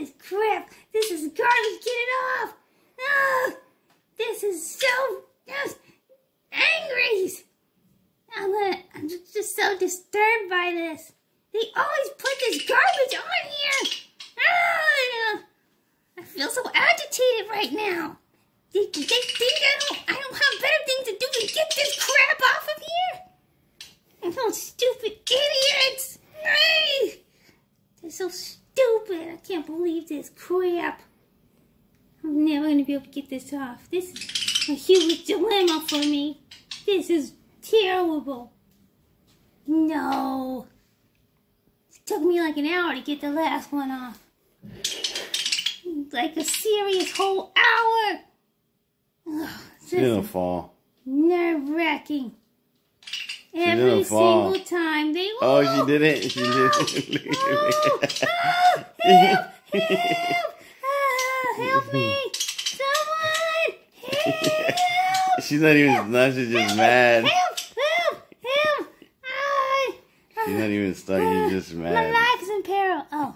this crap. This is garbage. Get it off. Oh, this is so just angry. I'm, just, so disturbed by this. They always put this garbage on here. Ah, I feel so agitated right now. They, they think I don't, I don't have better things to do than get this crap off of here? Oh, stupid idiots! Ay, They're so stupid. I can't believe this crap. I'm never going to be able to get this off. This is a huge dilemma for me. This is terrible. No. It took me like an hour to get the last one off. Like a serious whole hour. Ugh, fall. nerve wracking. gonna Every single time Oh, she did it. She did it. Help! Help! Ah, help me! Someone! Help! She's not even stunned. She's just mad. Help! Help! Help! Ah, She's not even stunned. She's just mad. life is in peril. Oh,